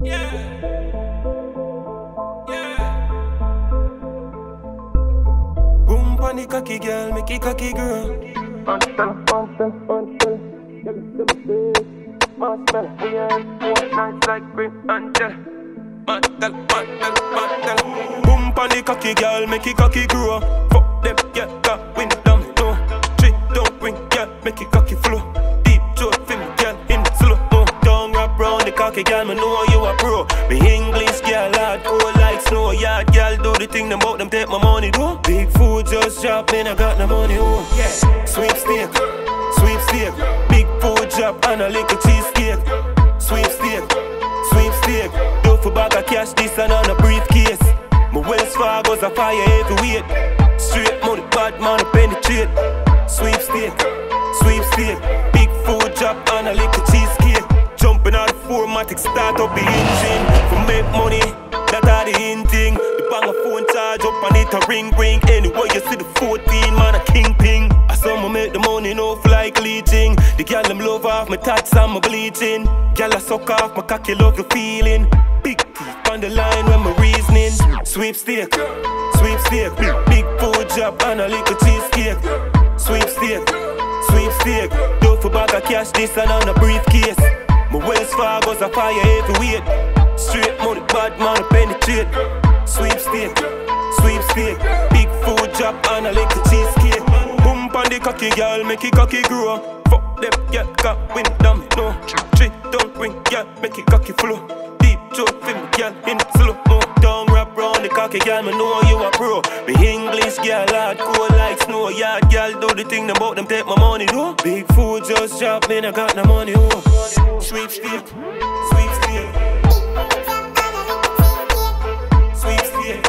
Yeah. Yeah. Boom pon cocky girl, make it cocky girl. Four nights like green angel. Mantel, mantel, mantel. Boom pon the cocky girl, make it cocky grow. Fuck them, yeah, got wind down no. Trick don't ring, yeah, make it cocky flow. Cocky girl, me know you a pro. Me English girl, hard cold like snow. Yard girl, do the thing them bout them take my money do. Big food just drop, man, I got no money oh. Yeah, sweepstake, sweepstake. Big food drop and a lick little cheesecake. Sweepstake, sweepstake. Do for bag of cash, this and on a briefcase. My Wells Fargo's a fire heavyweight. Straight money, bad man, penetrate. Sweepstake, sweepstake. Big food drop and a lick little cheesecake. Jumping out 4matic, start up the engine. For make money, that are the in thing. The bang a phone charge up and it a ring ring. Anyway, you see the 14 man a king ping. I saw me make the money no fly leeching. The girl them love off my tats and my bleaching. Girl I suck off my cocky love the feeling. Big teeth on the line when my reasoning. Sweepstake, sweepstake. Big, big food job and a little cheesecake. Sweepstake, sweepstake. Do for bag of cash this and on a briefcase. My Wells Fargo's a fire heavyweight. Straight money, bad man penetrate. Sweepstake, sweepstake. Big food job and a little cheesecake. Boom on the cocky girl, make it cocky grow. Fuck them, yeah, got wind down me no. Trick don't ring, yeah, make it cocky flow. Deep throat, film, girl, in slow mo. Don't wrap round the cocky girl, me know you a pro. Me English girl, hard like snow. Yard girl, do the thing about them take my money do. Big food just drop, man, I got no money oh. Sweepstake, sweepstake. Sweepstake,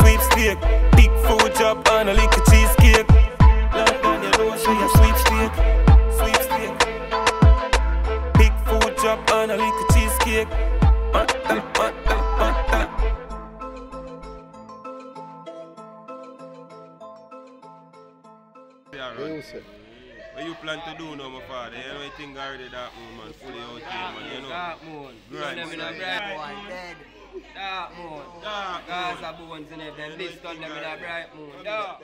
sweepstake. Big food drop and a little cheesecake. Lord, your low, show your sweepstake, sweepstake. Big food drop and a little cheesecake. Mantel, mantel, mantel. Yeah, right. What you plan to do now, my father? You know, I think already that moon, man. Fully out here, man. You know. Dark moon. Right. Them in a bright moon. Dead. Dark moon. Dark moon. Gaza bones in it. Them this done them in a bright moon. Dark.